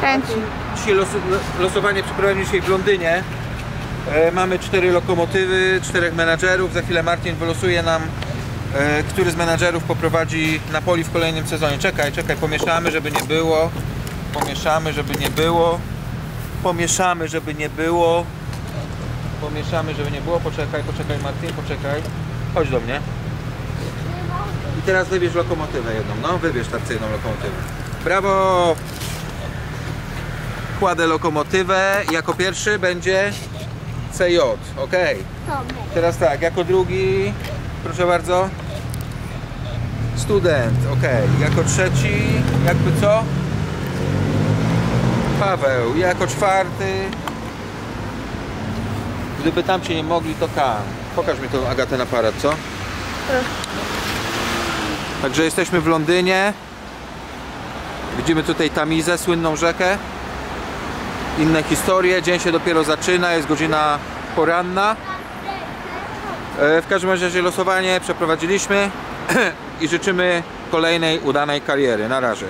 kręci. Dzisiaj los, losowanie przeprowadzimy dzisiaj w Londynie. E, mamy cztery lokomotywy, czterech menadżerów. Za chwilę Martin wylosuje nam, e, który z menadżerów poprowadzi Napoli w kolejnym sezonie. Czekaj, czekaj, pomieszamy, żeby nie było. Pomieszamy, żeby nie było. Pomieszamy, żeby nie było. Pomieszamy, żeby nie było. Poczekaj, poczekaj Martin, poczekaj. Chodź do mnie. I teraz wybierz lokomotywę jedną, no wybierz tarcyjną lokomotywę. Brawo! Kładę lokomotywę. Jako pierwszy będzie CJ, ok. Teraz tak, jako drugi, proszę bardzo, student, ok. Jako trzeci, jakby co? Paweł, jako czwarty, gdyby tam cię nie mogli, to K. Pokaż mi tą Agatę na aparat, co? Także jesteśmy w Londynie. Widzimy tutaj Tamizę, słynną rzekę. Inne historie. Dzień się dopiero zaczyna, jest godzina poranna. E, W każdym razie losowanie przeprowadziliśmy i życzymy kolejnej udanej kariery. Na razie.